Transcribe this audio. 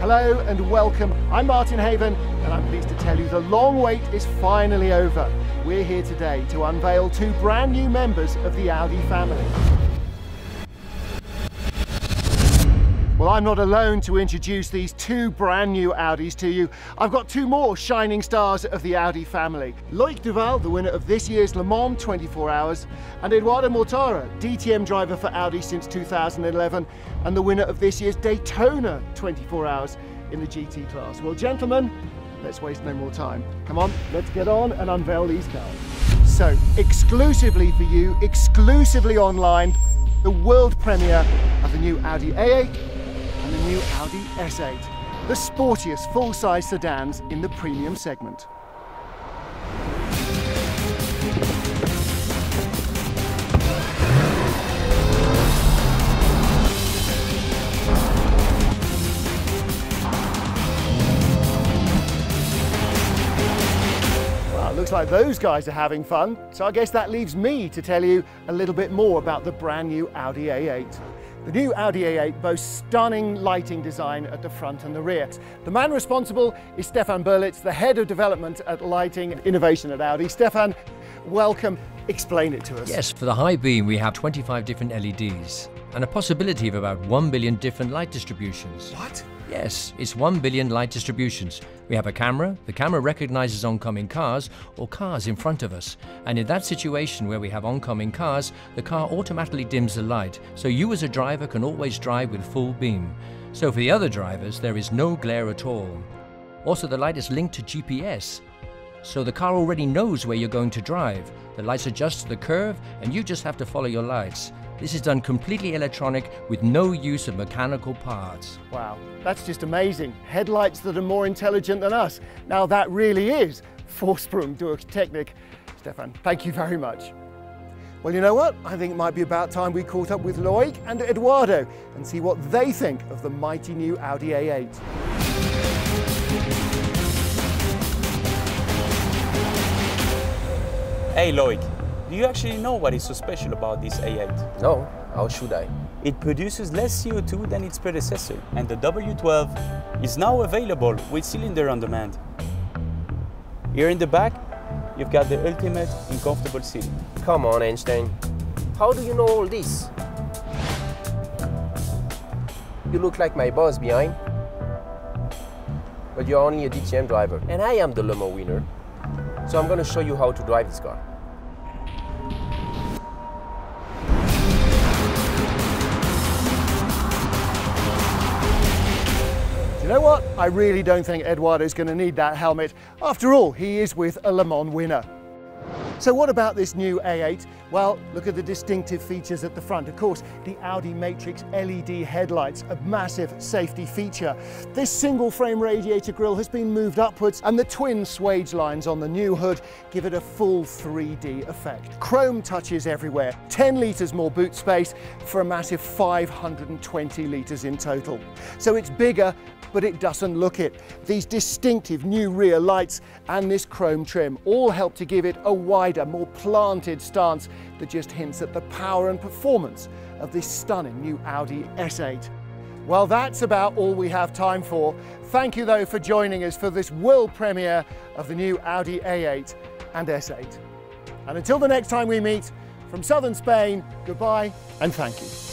Hello and welcome. I'm Martin Haven and I'm pleased to tell you the long wait is finally over. We're here today to unveil two brand new members of the Audi family. Well, I'm not alone to introduce these two brand new Audis to you. I've got two more shining stars of the Audi family. Loic Duval, the winner of this year's Le Mans 24 Hours, and Edoardo Mortara, DTM driver for Audi since 2011, and the winner of this year's Daytona 24 Hours in the GT class. Well, gentlemen, let's waste no more time. Come on, let's get on and unveil these cars. So, exclusively for you, exclusively online, the world premiere of the new Audi A8 the new Audi S8, the sportiest full-size sedans in the premium segment. Well, looks like those guys are having fun, so I guess that leaves me to tell you a little bit more about the brand new Audi A8. The new Audi A8 boasts stunning lighting design at the front and the rear. The man responsible is Stephan Berlitz, the head of development at lighting and innovation at Audi. Stephan, welcome. Explain it to us. Yes, for the high beam, we have 25 different LEDs and a possibility of about 1 billion different light distributions. What? Yes, it's 1 billion light distributions. We have a camera, the camera recognizes oncoming cars or cars in front of us. And in that situation where we have oncoming cars, the car automatically dims the light, so you as a driver can always drive with full beam. So for the other drivers, there is no glare at all. Also, the light is linked to GPS, so the car already knows where you're going to drive. The lights adjust to the curve, and you just have to follow your lights. This is done completely electronic with no use of mechanical parts. Wow, that's just amazing. Headlights that are more intelligent than us. Now that really is Vorsprung durch Technik. Stephan, thank you very much. Well, you know what? I think it might be about time we caught up with Loic and Edoardo and see what they think of the mighty new Audi A8. Hey Loic, do you actually know what is so special about this A8? No, how should I? It produces less CO2 than its predecessor, and the W12 is now available with cylinder on demand. Here in the back, you've got the ultimate in comfortable seating. Come on, Einstein. How do you know all this? You look like my boss behind. But you're only a DTM driver, and I am the Le Mans winner. So I'm going to show you how to drive this car. You know what? I really don't think Edoardo's going to need that helmet. After all, he is with a Le Mans winner. So what about this new A8? Well, look at the distinctive features at the front. Of course, the Audi Matrix LED headlights, a massive safety feature. This single frame radiator grille has been moved upwards and the twin swage lines on the new hood give it a full 3D effect. Chrome touches everywhere, 10 litres more boot space for a massive 520 litres in total. So it's bigger but it doesn't look it. These distinctive new rear lights and this chrome trim all help to give it a wider, more planted stance that just hints at the power and performance of this stunning new Audi S8. Well, that's about all we have time for. Thank you though for joining us for this world premiere of the new Audi A8 and S8. And until the next time we meet, from southern Spain, goodbye and thank you.